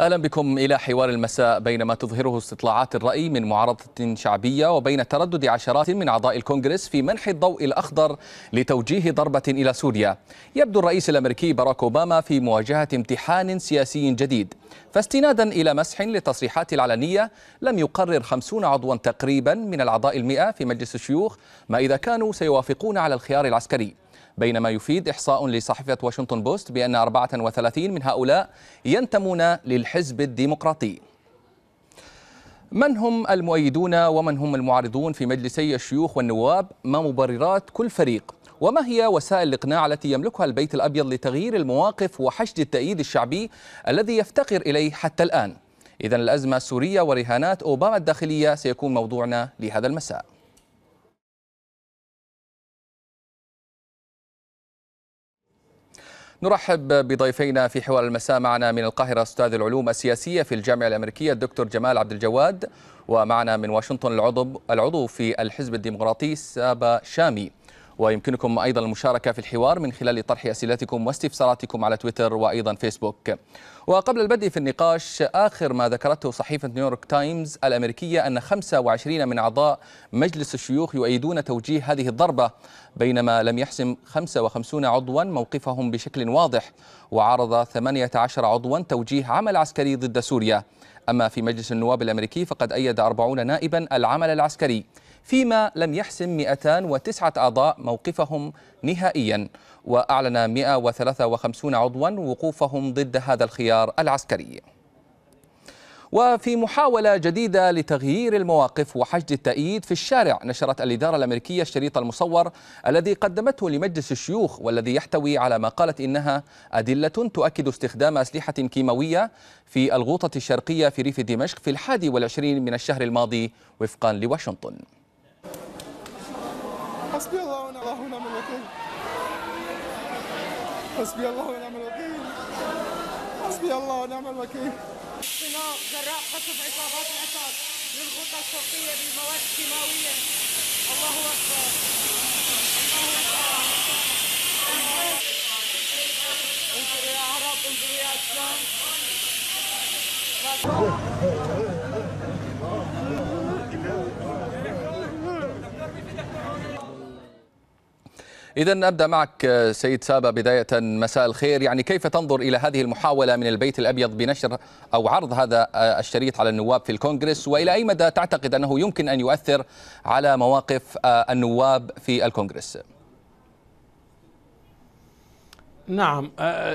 أهلا بكم إلى حوار المساء بين ما تظهره استطلاعات الرأي من معارضة شعبية وبين تردد عشرات من أعضاء الكونغرس في منح الضوء الأخضر لتوجيه ضربة إلى سوريا. يبدو الرئيس الأمريكي باراك أوباما في مواجهة امتحان سياسي جديد، فاستنادا إلى مسح للتصريحات العلنية لم يقرر خمسون عضوا تقريبا من الأعضاء المئة في مجلس الشيوخ ما إذا كانوا سيوافقون على الخيار العسكري. بينما يفيد إحصاء لصحيفة واشنطن بوست بأن 34 من هؤلاء ينتمون للحزب الديمقراطي. من هم المؤيدون ومن هم المعارضون في مجلسي الشيوخ والنواب؟ ما مبررات كل فريق؟ وما هي وسائل الإقناع التي يملكها البيت الأبيض لتغيير المواقف وحشد التأييد الشعبي الذي يفتقر إليه حتى الآن؟ إذا الأزمة السورية ورهانات أوباما الداخلية سيكون موضوعنا لهذا المساء. نرحب بضيفينا في حوار المساء معنا من القاهرة أستاذ العلوم السياسية في الجامعة الأمريكية الدكتور جمال عبد الجواد ومعنا من واشنطن العضو العضو في الحزب الديمقراطي سابا شامي. ويمكنكم أيضا المشاركة في الحوار من خلال طرح أسئلتكم واستفساراتكم على تويتر وأيضا فيسبوك. وقبل البدء في النقاش آخر ما ذكرته صحيفة نيويورك تايمز الأمريكية أن 25 من أعضاء مجلس الشيوخ يؤيدون توجيه هذه الضربة بينما لم يحسم 55 عضوا موقفهم بشكل واضح وعارض 18 عضوا توجيه عمل عسكري ضد سوريا. أما في مجلس النواب الأمريكي فقد أيد 40 نائبا العمل العسكري. فيما لم يحسم 209 أعضاء موقفهم نهائيا وأعلن 153 عضوا وقوفهم ضد هذا الخيار العسكري. وفي محاولة جديدة لتغيير المواقف وحشد التأييد في الشارع نشرت الإدارة الأمريكية الشريط المصور الذي قدمته لمجلس الشيوخ والذي يحتوي على ما قالت إنها أدلة تؤكد استخدام أسلحة كيماوية في الغوطة الشرقية في ريف دمشق في الحادي والعشرين من الشهر الماضي وفقا لواشنطن. الله ونعم الوكيل. حسبي الله ونعم الوكيل. حسبي الله ونعم الوكيل. اختناق جراء قصف عصابات الاسد للخطه الشرقيه بالمواد الكيماويه الله أكبر. الله أكبر. انظروا يا عرب انظروا يا اسلام إذا أبدأ معك سيد سابا بداية مساء الخير. يعني كيف تنظر إلى هذه المحاولة من البيت الأبيض بنشر أو عرض هذا الشريط على النواب في الكونغرس؟ وإلى أي مدى تعتقد أنه يمكن أن يؤثر على مواقف النواب في الكونغرس؟ نعم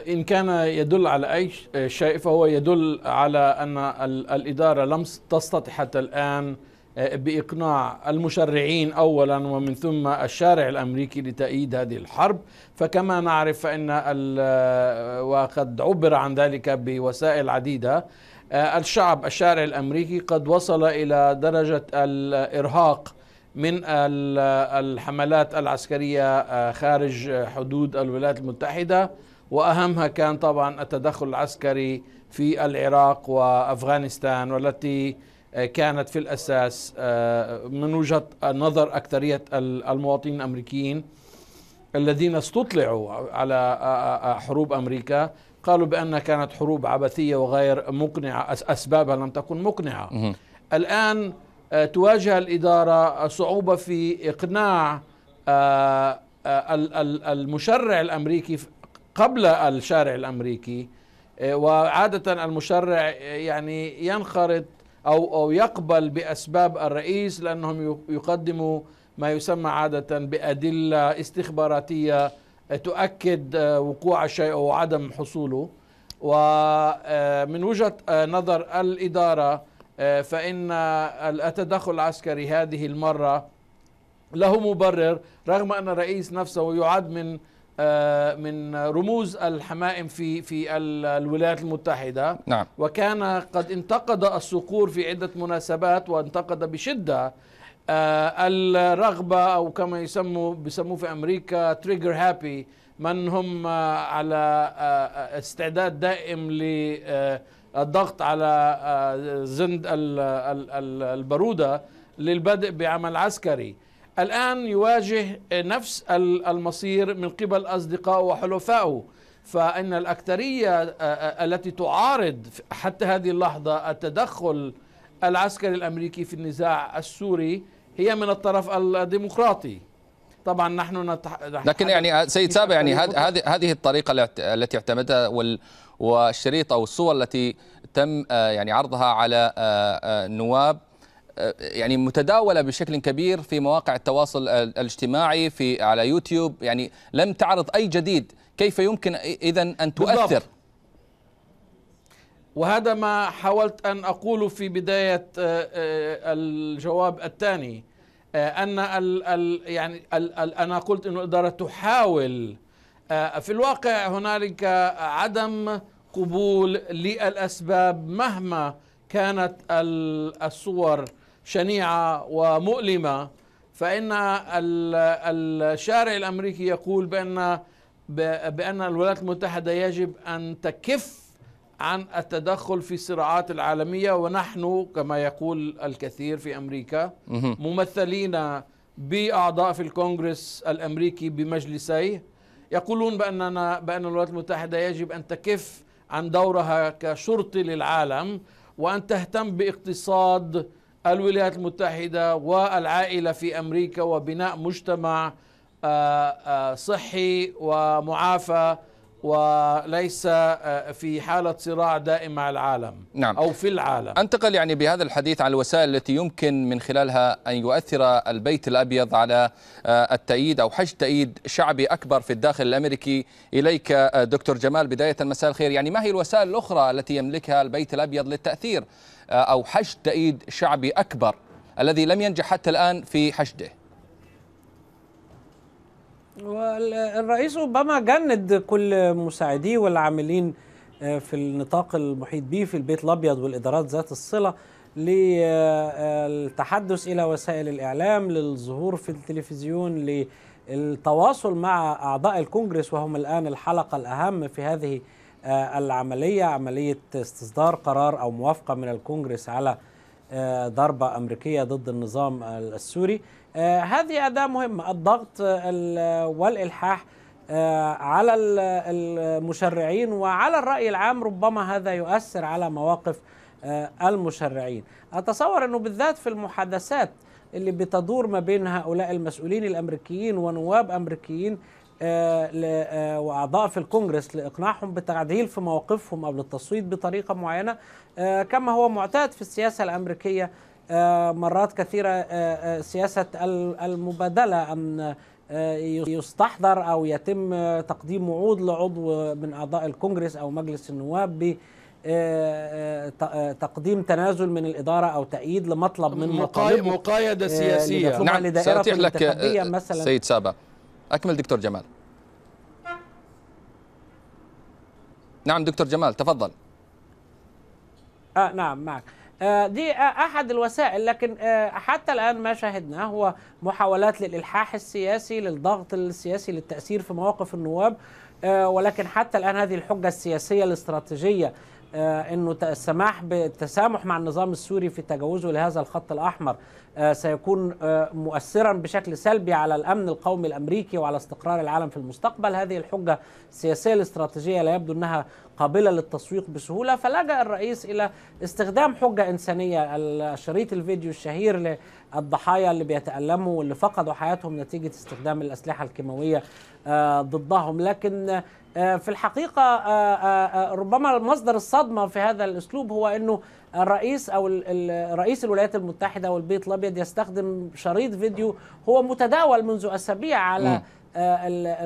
إن كان يدل على أي شيء فهو يدل على أن الإدارة لم تستطع حتى الآن بإقناع المشرعين اولا ومن ثم الشارع الأمريكي لتأييد هذه الحرب. فكما نعرف فإن وقد عبر عن ذلك بوسائل عديدة الشعب الشارع الأمريكي قد وصل إلى درجة الإرهاق من الحملات العسكرية خارج حدود الولايات المتحدة. وأهمها كان طبعا التدخل العسكري في العراق وأفغانستان والتي كانت في الأساس من وجهة نظر أكثرية المواطنين الأمريكيين الذين استطلعوا على حروب أمريكا قالوا بانها كانت حروب عبثية وغير مقنعة أسبابها لم تكن مقنعة. الآن تواجه الإدارة صعوبة في إقناع المشرع الأمريكي قبل الشارع الأمريكي وعادة المشرع يعني ينخرط أو أو يقبل بأسباب الرئيس لأنهم يقدموا ما يسمى عادة بأدلة استخباراتية تؤكد وقوع الشيء أو عدم حصوله. ومن وجهة نظر الإدارة فإن التدخل العسكري هذه المرة له مبرر رغم أن الرئيس نفسه يعد من من رموز الحمائم في في الولايات المتحدة. نعم. وكان قد انتقد الصقور في عدة مناسبات وانتقد بشدة. الرغبة أو كما يسموا بيسموه في أمريكا trigger happy من هم على استعداد دائم للضغط على زند البارودة للبدء بعمل عسكري. الآن يواجه نفس المصير من قبل أصدقائه وحلفائه. فإن الأكثرية آه، آه، التي تعارض حتى هذه اللحظة التدخل العسكري الأمريكي في النزاع السوري هي من الطرف الديمقراطي. طبعا نحن نتح... لكن يعني سيد سابع يعني هذه هذه الطريقة التي اعتمدها وال والشريط أو الصور التي تم آه، يعني عرضها على النواب يعني متداولة بشكل كبير في مواقع التواصل الاجتماعي في على يوتيوب. يعني لم تعرض أي جديد. كيف يمكن إذا أن تؤثر؟ بالضبط. وهذا ما حاولت أن أقوله في بداية آه، آه، الجواب الثاني آه، أن ال ال يعني ال ال أنا قلت أن الإدارة تحاول في الواقع هنالك عدم قبول للأسباب مهما كانت الصور شنيعة ومؤلمة فإن الشارع الأمريكي يقول بأن بأن الولايات المتحدة يجب أن تكف عن التدخل في الصراعات العالمية ونحن كما يقول الكثير في أمريكا ممثلين بأعضاء في الكونغرس الأمريكي بمجلسيه يقولون بأننا بأن الولايات المتحدة يجب أن تكف عن دورها كشرطي للعالم وأن تهتم بإقتصاد الولايات المتحدة والعائلة في أمريكا وبناء مجتمع آه، آه، صحي ومعافى وليس آه، في حالة صراع دائم مع العالم نعم. أو في العالم. أنتقل يعني بهذا الحديث عن الوسائل التي يمكن من خلالها أن يؤثر البيت الأبيض على التأييد أو حشد تأييد شعبي أكبر في الداخل الأمريكي. إليك دكتور جمال بداية مساء الخير. يعني ما هي الوسائل الأخرى التي يملكها البيت الأبيض للتأثير؟ أو حشد تأييد شعبي أكبر الذي لم ينجح حتى الآن في حشده. والرئيس أوباما جند كل مساعديه والعاملين آه، في النطاق المحيط به في البيت الأبيض والإدارات ذات الصلة للتحدث إلى وسائل الإعلام للظهور في التلفزيون للتواصل مع أعضاء الكونجرس وهم الآن الحلقة الأهم في هذه آه، العملية عملية استصدار قرار أو موافقة من الكونجرس على آه، ضربة أمريكية ضد النظام السوري. آه، هذه أداة مهمة. الضغط والإلحاح على المشرعين وعلى الرأي العام. ربما هذا يؤثر على مواقف المشرعين. أتصور أنه بالذات في المحادثات اللي بتدور ما بين هؤلاء المسؤولين الأمريكيين ونواب أمريكيين وأعضاء في الكونغرس لإقناعهم بتعديل في مواقفهم قبل التصويت بطريقة معينة كما هو معتاد في السياسة الأمريكية. آه، مرات كثيرة آه، آه، سياسة المبادلة أن يستحضر أو يتم تقديم وعود لعضو من أعضاء الكونغرس أو مجلس النواب ب تقديم تنازل من الإدارة أو تأييد لمطلب من مطالبه مقايدة سياسية. نعم سأتيح لك مثلا. سيد سابا أكمل دكتور جمال. نعم دكتور جمال تفضل. آه نعم معك. آه، دي أحد الوسائل لكن آه، حتى الآن ما شاهدناه هو محاولات للإلحاح السياسي للضغط السياسي للتأثير في مواقف النواب آه، ولكن حتى الآن هذه الحجة السياسية الاستراتيجية إنه السماح بالتسامح مع النظام السوري في تجاوزه لهذا الخط الأحمر سيكون مؤثرا بشكل سلبي على الأمن القومي الأمريكي وعلى استقرار العالم في المستقبل. هذه الحجة السياسية الاستراتيجية لا يبدو إنها قابلة للتسويق بسهولة. فلجأ الرئيس إلى استخدام حجة إنسانية الشريط الفيديو الشهير للضحايا اللي بيتألموا واللي فقدوا حياتهم نتيجة استخدام الأسلحة الكيماوية آه، ضدهم لكن آه، في الحقيقة آه، ربما مصدر الصدمة في هذا الأسلوب هو أنه الرئيس أو رئيس الولايات المتحدة والبيت الأبيض يستخدم شريط فيديو هو متداول منذ أسابيع على م.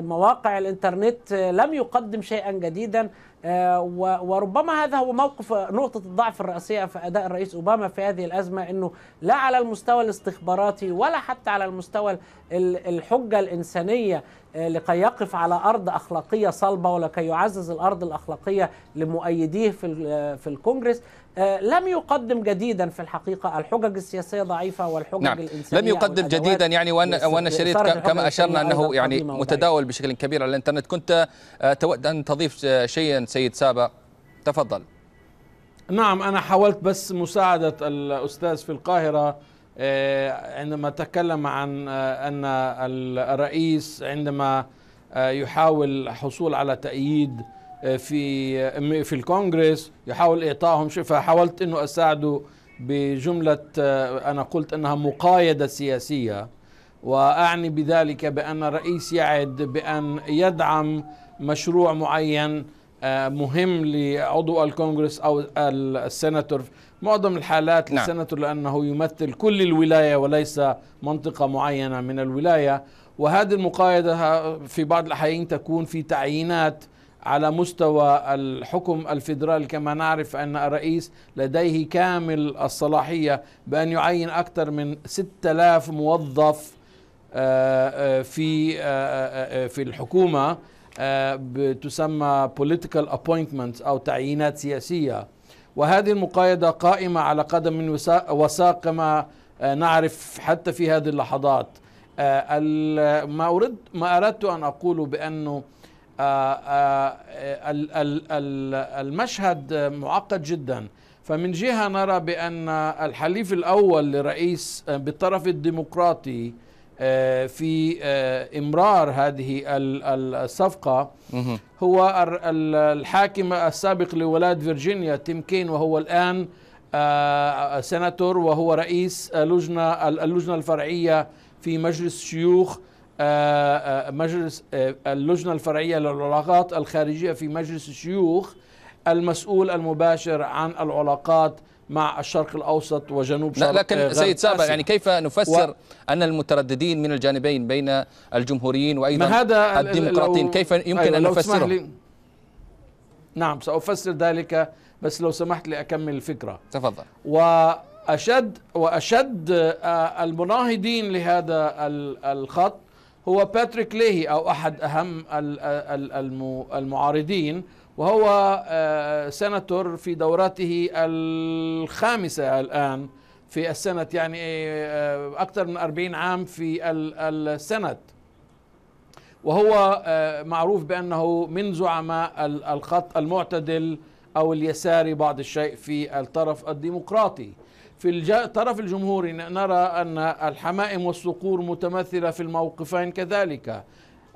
مواقع الإنترنت لم يقدم شيئا جديدا آه، وربما هذا هو موقف نقطة الضعف الرئيسية في أداء الرئيس أوباما في هذه الأزمة أنه لا على المستوى الاستخباراتي ولا حتى على المستوى الحجة الإنسانية آه، لكي يقف على أرض أخلاقية صلبة ولكي يعزز الأرض الأخلاقية لمؤيديه في في الكونغرس. آه، لم يقدم جديدا في الحقيقة. الحجج السياسية ضعيفة والحجج نعم. الإنسانية لم يقدم جديدا يعني وأن وأن شريط كما أشرنا أنه يعني متداول بشكل كبير على الإنترنت. كنت تود أن تضيف شيئا سيد سابا تفضل. نعم أنا حاولت بس مساعدة الأستاذ في القاهرة آه، عندما تكلم عن آه، أن الرئيس عندما آه، يحاول الحصول على تأييد آه، في في الكونغرس يحاول إعطائهم شيء فحاولت أنه أساعده بجملة آه، أنا قلت أنها مقايدة سياسية وأعني بذلك بأن الرئيس يعد بأن يدعم مشروع معين آه، مهم لعضو الكونغرس أو السيناتور معظم الحالات نعم. السيناتور لأنه يمثل كل الولاية وليس منطقة معينة من الولاية وهذه المقايضة في بعض الأحيان تكون في تعيينات على مستوى الحكم الفيدرالي كما نعرف أن الرئيس لديه كامل الصلاحية بأن يعين أكثر من 6000 موظف آه، آه، في آه، في الحكومة بتسمى political appointments أو تعيينات سياسية. وهذه المقايضة قائمة على قدم وسا- وساق كما نعرف حتى في هذه اللحظات. ال- ما أريد ما أردت أن أقوله بأنه آه، آه، ال- ال- ال- المشهد معقد جدا فمن جهة نرى بأن الحليف الأول لرئيس آه، بالطرف الديمقراطي في إمرار هذه ال- ال- الصفقة. هو الحاكم السابق لولاية فيرجينيا تيم كين وهو الآن سيناتور وهو رئيس لجنة اللجنة الفرعية في مجلس شيوخ مجلس آه، اللجنة الفرعية للعلاقات الخارجية في مجلس الشيوخ المسؤول المباشر عن العلاقات مع الشرق الأوسط وجنوب شرق لكن سيد آسيا. يعني كيف نفسر و- أن المترددين من الجانبين بين الجمهوريين وأيضا ما هذا ال- الديمقراطيين؟ لو- كيف يمكن أيوة تسمح نفسره؟ لي- نعم سأفسر ذلك بس لو سمحت لي أكمل الفكرة. تفضل. وأشد وأشد آه، المناهضين لهذا ال- الخط هو باتريك ليهي أو أحد أهم ال- ال- الم- المعارضين وهو آه، سيناتور في دورته الخامسة الآن في السنة يعني آه، أكثر من 40 عام في ال- ال Senate وهو آه، معروف بأنه من زعماء ال- الخط المعتدل أو اليساري بعض الشيء في الطرف الديمقراطي. في الطرف الجمهوري نرى أن الحمائم والصقور متمثلة في الموقفين كذلك.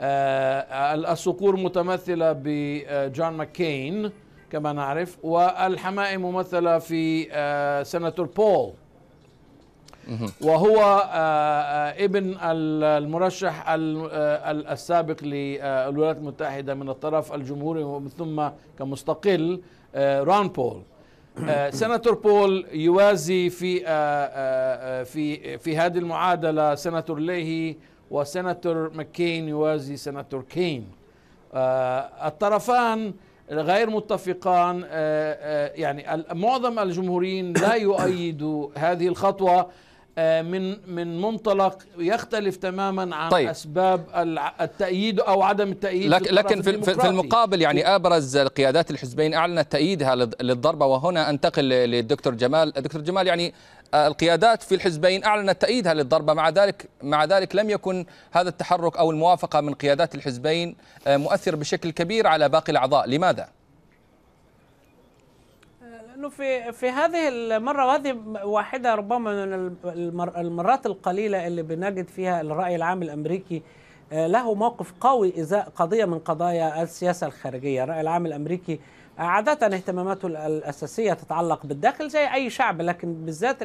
آه، الصقور متمثلة بجون ماكين كما نعرف والحمائم ممثلة في آه، سيناتور بول. وهو آه، آه، ابن ال- المرشح ال- آه، ال- السابق للولايات المتحدة من الطرف الجمهوري ومن ثم كمستقل آه، راند بول. آه، سيناتور بول يوازي في آه، آه، في في هذه المعادلة. سيناتور ليهي وسيناتور ماكين يوازي سيناتور كين. الطرفان غير متفقان يعني معظم الجمهوريين لا يؤيدوا هذه الخطوة. آه، من من منطلق يختلف تماما عن طيب. أسباب التأييد أو عدم التأييد لك في الطرف لكن في في. المقابل يعني أبرز قيادات الحزبين أعلنت تأييدها للض- للضربة وهنا أنتقل للدكتور جمال. الدكتور جمال يعني آه، القيادات في الحزبين أعلنت تأييدها للضربة. مع ذلك مع ذلك لم يكن هذا التحرك أو الموافقة من قيادات الحزبين آه، مؤثر بشكل كبير على باقي الأعضاء. لماذا؟ لأنه في في هذه المرة وهذه واحدة ربما من المر المرات القليلة اللي بنجد فيها الرأي العام الأمريكي له موقف قوي ازاء قضية من قضايا السياسة الخارجية، الرأي العام الأمريكي عادة اهتماماته ال- الأساسية تتعلق بالداخل زي أي شعب لكن بالذات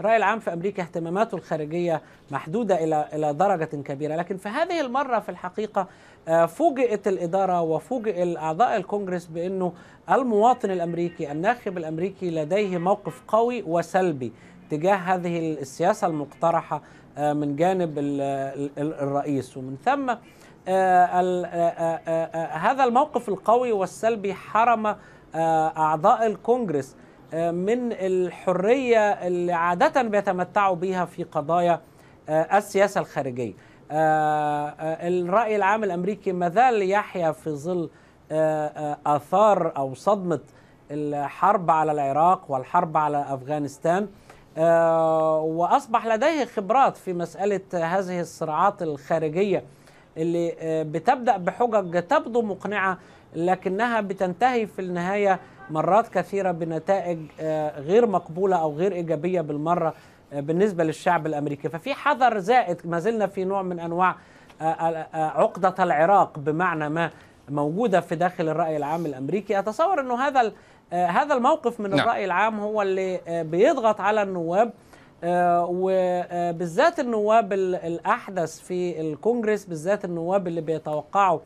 الرأي العام في أمريكا اهتماماته الخارجية محدودة إلى إلى درجة كبيرة، لكن في هذه المرة في الحقيقة آه، فوجئت الإدارة وفوجئ اعضاء الكونجرس بأنه المواطن الأمريكي الناخب الأمريكي لديه موقف قوي وسلبي تجاه هذه السياسة المقترحة آه، من جانب ال- ال- الرئيس ومن ثم آه، آه، آه، آه، هذا الموقف القوي والسلبي حرم آه، أعضاء الكونجرس آه، من الحرية اللي عادة بيتمتعوا بها في قضايا آه، السياسة الخارجية. آه، آه، الرأي العام الأمريكي ما زال يحيا في ظل آه، آه، آثار أو صدمة الحرب على العراق والحرب على أفغانستان آه، وأصبح لديه خبرات في مسألة هذه الصراعات الخارجية اللي آه، بتبدأ بحجج تبدو مقنعة لكنها بتنتهي في النهاية مرات كثيرة بنتائج آه، غير مقبولة أو غير إيجابية بالمرة آه، بالنسبة للشعب الأمريكي. ففي حذر زائد ما زلنا في نوع من أنواع آه، آه، آه، عقدة العراق بمعنى ما موجودة في داخل الرأي العام الأمريكي. أتصور أنه هذا آه، هذا الموقف من نعم. الرأي العام هو اللي آه، بيضغط على النواب آه، وبالذات النواب ال- الأحدث في الكونجرس بالذات النواب اللي بيتوقعوا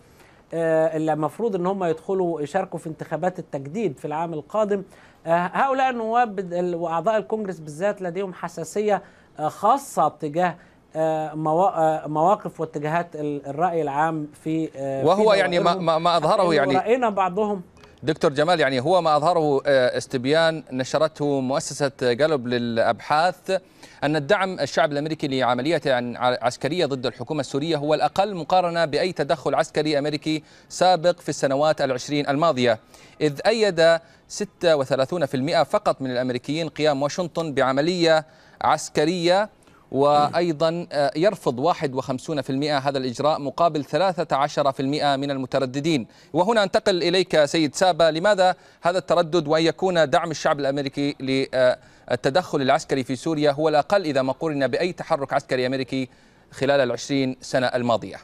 آه، اللي المفروض إن هم يدخلوا يشاركوا في انتخابات التجديد في العام القادم آه، هؤلاء النواب وأعضاء الكونجرس بالذات لديهم حساسية آه، خاصة تجاه آه، موا- آه، مواقف واتجاهات ال- الرأي العام في آه، في وهو يعني ما. ما, إنه يعني رأينا بعضهم دكتور جمال يعني هو ما أظهره آه، استبيان نشرته مؤسسة جالوب للأبحاث أن الدعم الشعب الأمريكي لعملية عسكرية ضد الحكومة السورية هو الأقل مقارنة بأي تدخل عسكري أمريكي سابق في السنوات العشرين الماضية إذ أيد 36% فقط من الأمريكيين قيام واشنطن بعملية عسكرية وأيضا آه، يرفض 51% هذا الإجراء مقابل 13% من المترددين. وهنا أنتقل إليك سيد سابا لماذا هذا التردد وأن يكون دعم الشعب الأمريكي للتدخل العسكري في سوريا هو الأقل إذا ما قورن بأي تحرك عسكري أمريكي خلال العشرين سنة الماضية؟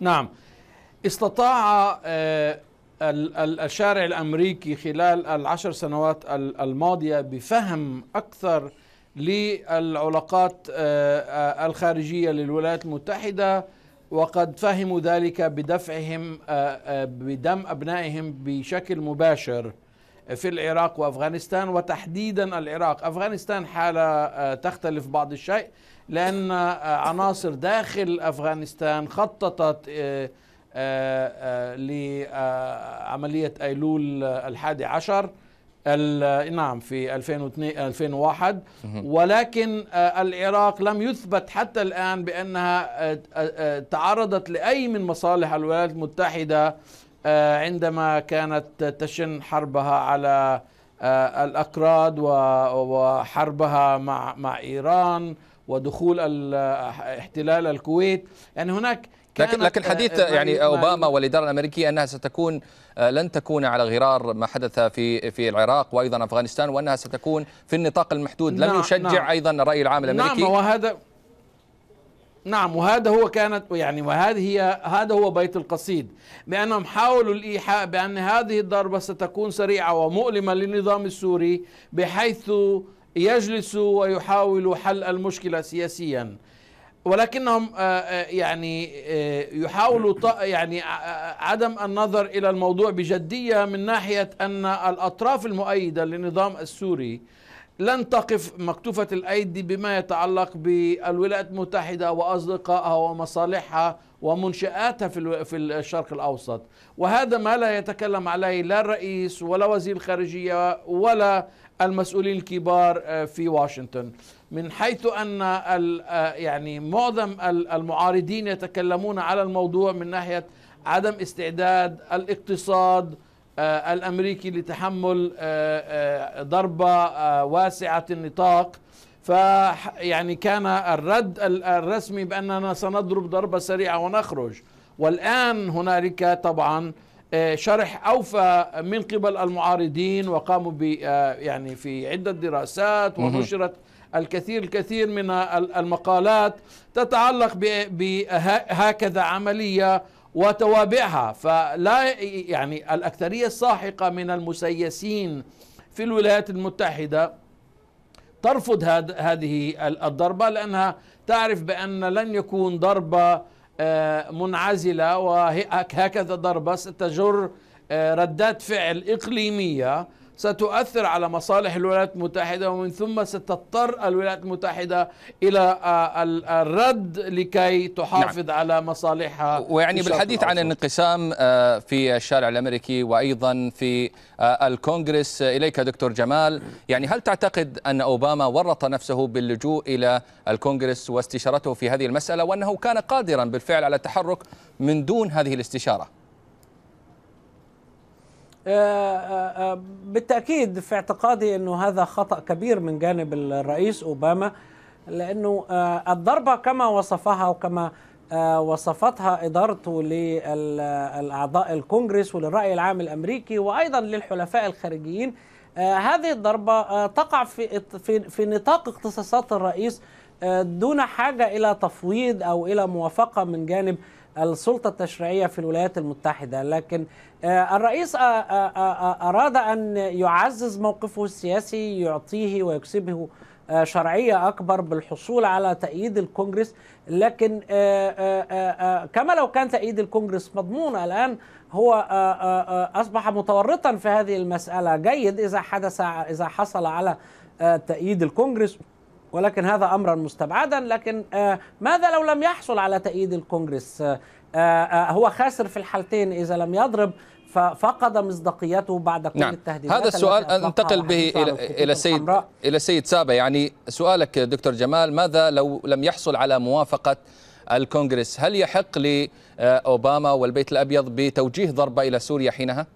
نعم. استطاع آه، ال- ال- الشارع الأمريكي خلال العشر سنوات ال- الماضية بفهم أكثر للعلاقات آه، الخارجية للولايات المتحدة وقد فهموا ذلك بدفعهم آه، آه، بدم أبنائهم بشكل مباشر في العراق وأفغانستان. وتحديدا العراق، أفغانستان حالة آه، تختلف بعض الشيء آه، عناصر داخل أفغانستان خططت ايلول آه، الحادي عشر. نعم في 2002 2001 ولكن آه، العراق لم يثبت حتى الآن بأنها آه، آه، تعرضت لأي من مصالح الولايات المتحدة عندما كانت تشن حربها على الأكراد وحربها مع مع إيران ودخول ال- احتلال الكويت. يعني هناك لكن لكن حديث آه، يعني ما- أوباما والإدارة الأمريكية أنها ستكون آه، لن تكون على غرار ما حدث في في العراق وأيضا أفغانستان وأنها ستكون في النطاق المحدود. لم نعم، يشجع نعم. أيضا الرأي العام الأمريكي. نعم وهذا نعم وهذا هو كانت يعني وهذه هي هذا هو بيت القصيد. بأنهم حاولوا الإيحاء بأن هذه الضربة ستكون سريعة ومؤلمة للنظام السوري بحيث يجلسوا ويحاولوا حل المشكلة سياسيا. ولكنهم آه، آه، يعني آه، يحاولوا يعني عدم النظر إلى الموضوع بجدية من ناحية أن الأطراف المؤيدة للنظام السوري لن تقف مكتوفة الأيدي بما يتعلق بالولايات المتحدة وأصدقائها ومصالحها ومنشآتها في في الشرق الأوسط. وهذا ما لا يتكلم عليه لا الرئيس ولا وزير الخارجية ولا المسؤولين الكبار آه، في واشنطن. من حيث ال- آه، يعني معظم ال- المعارضين يتكلمون على الموضوع من ناحية عدم استعداد الاقتصاد آه، الأمريكي لتحمل ضربة واسعة النطاق. ف يعني كان الرد ال- الرسمي بأننا سنضرب ضربة سريعة ونخرج. والآن هنالك طبعا شرح أوفى من قبل المعارضين وقاموا ب آه، يعني في عدة دراسات ونشرت الكثير الكثير من ال- المقالات تتعلق بهكذا عملية وتوابعها. فلا يعني الأكثرية الساحقة من المسيسين في الولايات المتحدة ترفض هذه ال- الضربة لأنها تعرف بأن لن يكون ضربة آه، منعزلة وهكذا ضربة ستجر آه، ردات فعل إقليمية. ستؤثر على مصالح الولايات المتحدة ومن ثم ستضطر الولايات المتحدة إلى آه، ال- الرد لكي تحافظ على مصالحها ويعني بالحديث عن. الانقسام آه، في الشارع الأمريكي وأيضا في آه، الكونغرس. إليك دكتور جمال. يعني هل تعتقد أن أوباما ورط نفسه باللجوء إلى الكونغرس واستشارته في هذه المسألة وأنه كان قادرا بالفعل على التحرك من دون هذه الاستشارة؟ آه، آه، آه، بالتأكيد في اعتقادي أنه هذا خطأ كبير من جانب الرئيس أوباما لأنه آه، الضربة كما وصفها وكما وصفتها إدارته للأعضاء الكونغرس وللرأي العام الأمريكي وأيضا للحلفاء الخارجيين هذه الضربة آه، تقع في في في نطاق اختصاصات الرئيس دون حاجة إلى تفويض أو إلى موافقة من جانب السلطة التشريعية في الولايات المتحدة لكن آه، الرئيس آه، آه، أراد أن يعزز موقفه السياسي يعطيه ويكسبه شرعية أكبر بالحصول على تأييد الكونجرس لكن كما لو كان تأييد الكونجرس مضمون الآن هو أصبح متورطا في هذه المسألة. جيد إذا حدث إذا حصل على تأييد الكونجرس ولكن هذا امرا مستبعدا. لكن آه، ماذا لو لم يحصل على تأييد الكونجرس آه، آه، هو خاسر في الحالتين. إذا لم يضرب ففقد مصداقيته بعد كل نعم. التهديدات هذا السؤال انتقل به إلى إلى السيد. إلى السيد سابا يعني سؤالك دكتور جمال ماذا لو لم يحصل على موافقة الكونغرس؟ هل يحق لأوباما والبيت الأبيض بتوجيه ضربة إلى سوريا حينها؟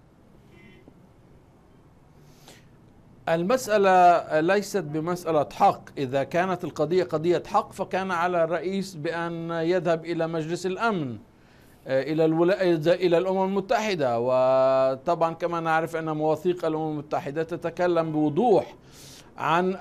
المسألة ليست بمسألة حق إذا كانت القضية قضية حق فكان على الرئيس بأن يذهب إلى مجلس الأمن آه، إلى. إلى الأمم المتحدة وطبعا كما نعرف أن مواثيق الأمم المتحدة تتكلم بوضوح عن.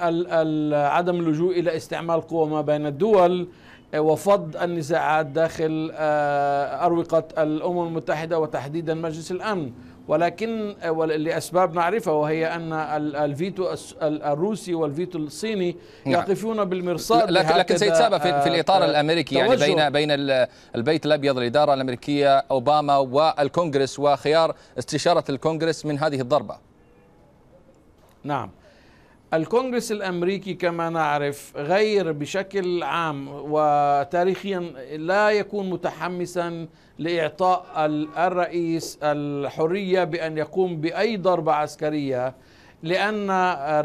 عدم اللجوء إلى استعمال قوة ما بين الدول آه، وفض النزاعات داخل آه، أروقة الأمم المتحدة وتحديدا مجلس الأمن ولكن آه، لأسباب نعرفها وهي أن ال- الفيتو الروسي والفيتو الصيني نعم. يقفون بالمرصاد لكن لكن سيد سابا في, في الإطار آه، الأمريكي يعني. بين بين ال- البيت الأبيض الإدارة الأمريكية أوباما والكونغرس وخيار استشارة الكونغرس من هذه الضربة نعم الكونغرس الأمريكي كما نعرف غير بشكل عام وتاريخيا لا يكون متحمسا لإعطاء ال- الرئيس الحرية بأن يقوم بأي ضربة عسكرية لأن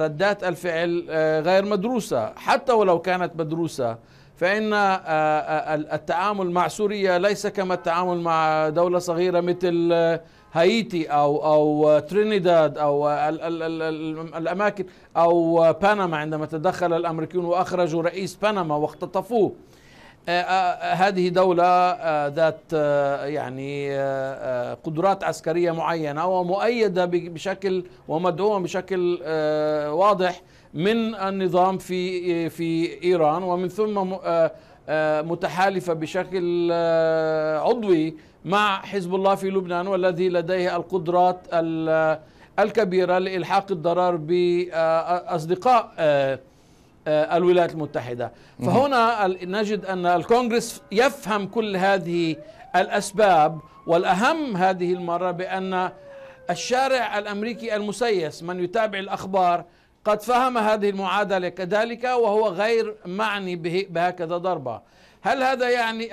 ردات الفعل آه، غير مدروسة. حتى ولو كانت مدروسة فإن آه، آه، التعامل مع سوريا ليس كما التعامل مع دولة صغيرة مثل هايتي أو أو ترينيداد أو ال ال ال ال الأماكن أو بنما عندما تدخل الأمريكيون وأخرجوا رئيس بنما واختطفوه. آه، آه، هذه دولة آه، ذات آه، يعني آه، آه، قدرات عسكرية معينة ومؤيدة بشكل ومدعومة بشكل آه، واضح من النظام في في إيران ومن ثم آه، آه، متحالفة بشكل آه، عضوي مع حزب الله في لبنان والذي لديه القدرات ال- الكبيرة لإلحاق الضرر بأصدقاء آه، آه، الولايات المتحدة. فهنا نجد أن الكونغرس يفهم كل هذه الأسباب والأهم هذه المرة بأن الشارع الأمريكي المسيس من يتابع الأخبار قد فهم هذه المعادلة كذلك وهو غير معني به- بهكذا ضربة. هل هذا يعني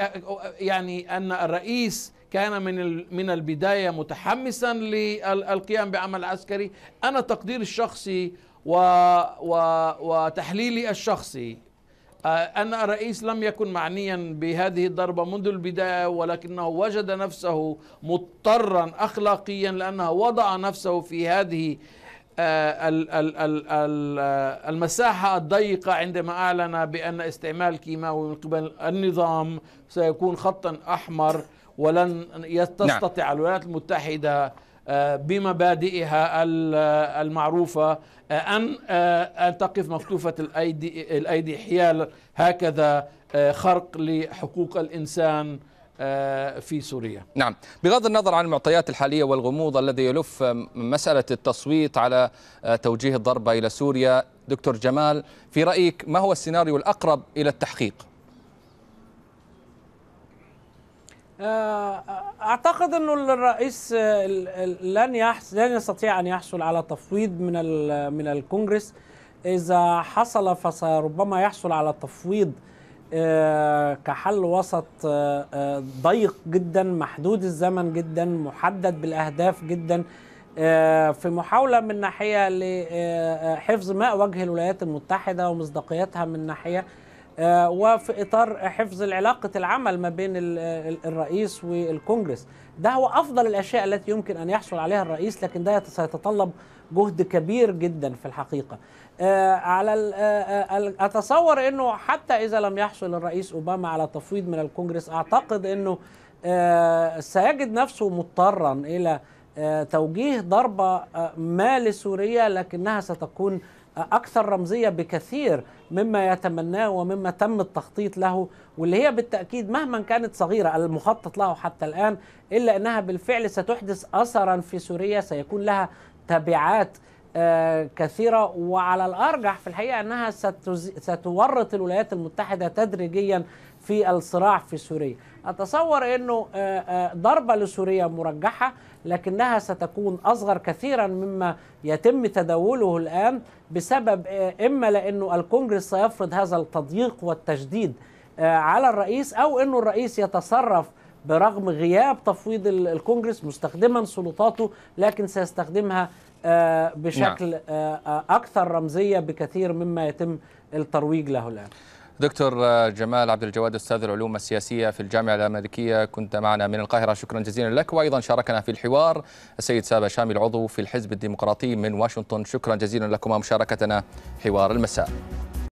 يعني أن الرئيس كان من من البداية متحمسا للقيام بعمل عسكري. أنا تقديري الشخصي و و وتحليلي الشخصي آه، أن الرئيس لم يكن معنيا بهذه الضربة منذ البداية ولكنه وجد نفسه مضطرا أخلاقيا لأنه وضع نفسه في هذه آه، آه، المساحة الضيقة عندما أعلن بأن استعمال كيماوي من قبل النظام سيكون خطا أحمر. ولن يس- تستطيع الولايات المتحدة آه، بمبادئها آه، المعروفة آه، أن أن تقف مكتوفة الأيدي الأيدي حيال هكذا خرق لحقوق الإنسان في سوريا. نعم. بغض النظر عن المعطيات الحالية والغموض الذي يلف مسألة التصويت على توجيه الضربة إلى سوريا دكتور جمال في رأيك ما هو السيناريو الأقرب إلى التحقيق آه، أعتقد إنه الرئيس آه، لن يحصل لن يستطيع أن يحصل على تفويض من من الكونغرس. إذا حصل فسربما يحصل على تفويض آه، كحل وسط آه، آه، ضيق جدا محدود الزمن جدا محدد بالأهداف جدا. آه، في محاولة من ناحية لحفظ ماء وجه الولايات المتحدة ومصداقيتها من ناحية آه، وفي إطار حفظ العلاقة العمل ما بين ال- ال- الرئيس والكونجرس ده هو أفضل الأشياء التي يمكن أن يحصل عليها الرئيس لكن ده سيتطلب جهد كبير جدا في الحقيقة. آه، على آه، آه، أتصور إنه حتى إذا لم يحصل الرئيس أوباما على تفويض من الكونجرس أعتقد إنه آه، سيجد نفسه مضطرا إلى آه، توجيه ضربة آه، ما لسوريا لكنها ستكون أكثر رمزية بكثير مما يتمناه ومما تم التخطيط له واللي هي بالتأكيد مهما كانت صغيرة المخطط له حتى الآن إلا إنها بالفعل ستحدث اثرا في سوريا سيكون لها تبعات كثيرة وعلى الأرجح في الحقيقة أنها ستورط الولايات المتحدة تدريجيا في الصراع في سوريا. أتصور أنه آه، آه، ضربة لسوريا مرجحة لكنها ستكون أصغر كثيرا مما يتم تداوله الآن بسبب آه، إما لأنه الكونجرس سيفرض هذا التضييق والتشديد آه، على الرئيس أو أنه الرئيس يتصرف برغم غياب تفويض ال- الكونجرس مستخدما سلطاته لكن سيستخدمها آه، بشكل آه، آه، أكثر رمزية بكثير مما يتم الترويج له الآن. دكتور جمال عبد الجواد أستاذ العلوم السياسية في الجامعة الأمريكية كنت معنا من القاهرة. شكرا جزيلا لك. وأيضا شاركنا في الحوار السيد سابا شامي العضو في الحزب الديمقراطي من واشنطن. شكرا جزيلا لكما مشاركتنا حوار المساء.